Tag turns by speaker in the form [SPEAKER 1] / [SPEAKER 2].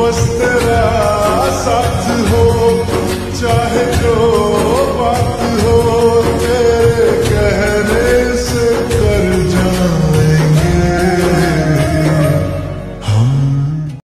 [SPEAKER 1] बस तेरा साथ हो चाहे जो